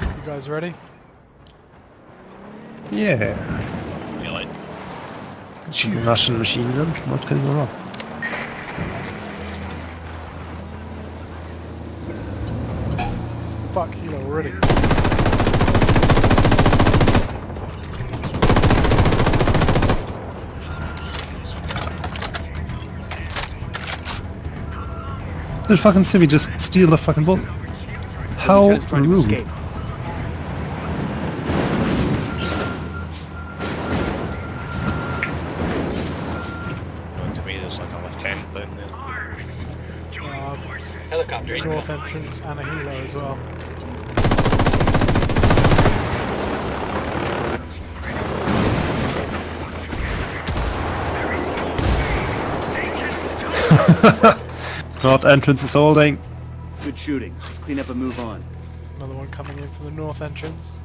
You guys ready? Yeah. Really? Russian machine gun. What can go wrong? Fuck, you know, ready. Did fucking civvy just steal the fucking boat? How Lieutenant's trying to rude. escape. To me, there's like a lieutenant down there. Uh, Helicopter incoming. north entrance and a helo as well. North entrance is holding. Good shooting. Let's clean up and move on. Another one coming in from the north entrance.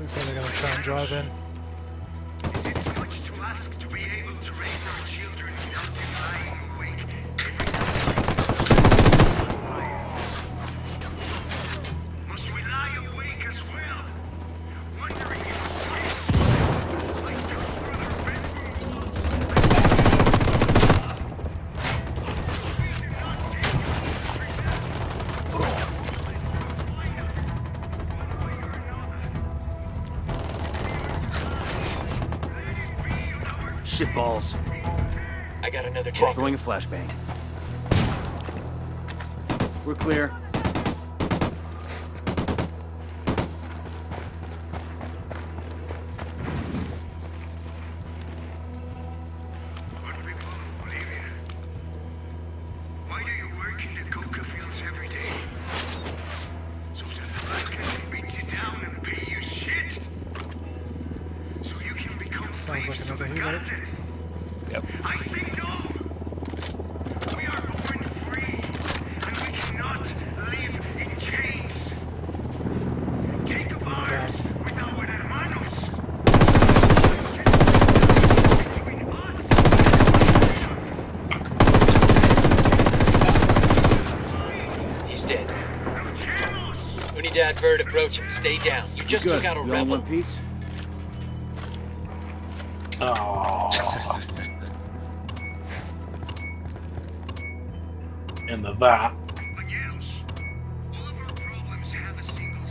Looks like they're gonna try and drive in. Shit balls. I got another tank. Throwing a flashbang. We're clear. Sounds like another the Yep. I say no. We are born free, and we cannot live in chains. Take up arms with our hermanos. He's dead. We need to advert approach him. Stay down. You just Good. took out a You rebel. one piece? And the that.